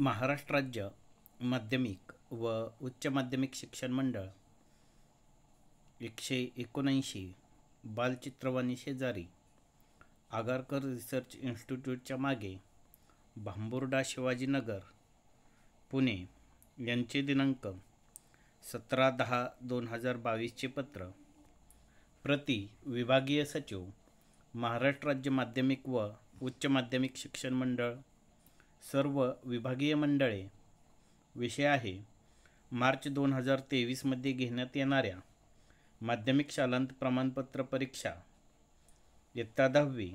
महाराष्ट्र राज्य माध्यमिक व उच्च माध्यमिक शिक्षण मंडळ एकशे एकोणऐंशी बालचित्रवाणी शेजारी आगारकर रिसर्च इन्स्टिट्यूटच्या मागे भांबुर्डा शिवाजीनगर पुणे यांचे दिनांक सतरा दहा दोन हजार बावीसचे पत्र. प्रति विभागीय सचिव महाराष्ट्र राज्य माध्यमिक व उच्च माध्यमिक शिक्षण मंडळ. सर्व विभागीय मंडळे. विषय आहे मार्च दोन हजार तेवीसमध्ये घेण्यात येणाऱ्या माध्यमिक शालांत प्रमाणपत्र परीक्षा. इयत्ता दहावी.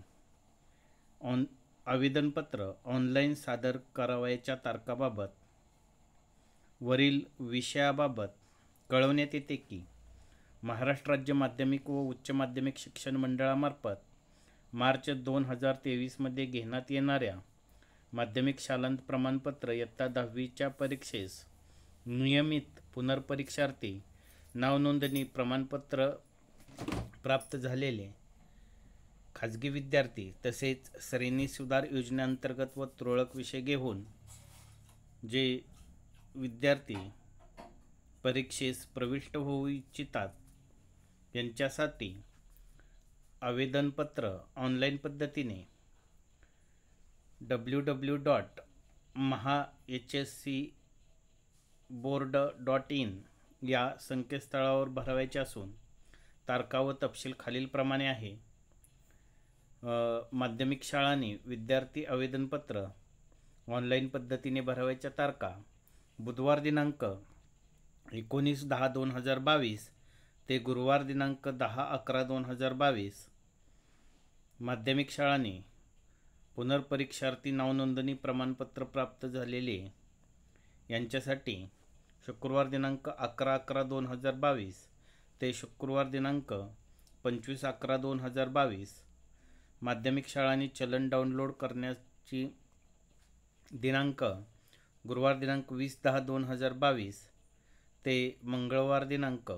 ऑन आवेदनपत्र ऑनलाईन सादर करावयाच्या तारखाबाबत. वरील विषयाबाबत कळवण्यात येते की महाराष्ट्र राज्य माध्यमिक व उच्च माध्यमिक शिक्षण मंडळामार्फत मार्च दोन हजार तेवीसमध्ये घेण्यात येणाऱ्या माध्यमिक शालांत प्रमाणपत्र इयत्ता दहावीच्या परीक्षेस. नियमित पुनर्परीक्षार्थी नावनोंदणी प्रमाणपत्र प्राप्त झालेले खाजगी विद्यार्थी तसेच श्रेणी सुधार योजनेअंतर्गत व तुरळक विषय घेऊन जे विद्यार्थी परीक्षेस प्रविष्ट होऊ इच्छितात यांच्यासाठी आवेदनपत्र ऑनलाईन पद्धतीने W W dot Maha H S C board dot in या संकेतस्थळावर भरवायचे असून तारखा व तपशील खालीलप्रमाणे आहे. माध्यमिक शाळांनी विद्यार्थी आवेदनपत्र ऑनलाईन पद्धतीने भरवायच्या तारखा बुधवार दिनांक एकोणीस दहा दोन हजार बावीस ते गुरुवार दिनांक दहा अकरा दोन हजार बावीस माध्यमिक शाळांनी पुनर्परीक्षार्थी नावनोंदणी प्रमाणपत्र प्राप्त झालेले यांच्यासाठी शुक्रवार दिनांक अकरा अकरा दोन हजार बावीस ते शुक्रवार दिनांक पंचवीस अकरा दोन हजार बावीस माध्यमिक शाळांनी चलन डाउनलोड करण्याची दिनांक गुरुवार दिनांक वीस दहा दोन हजार बावीस ते मंगळवार दिनांक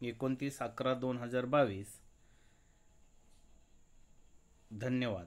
एकोणतीस अकरा दोन हजार बावीस. धन्यवाद.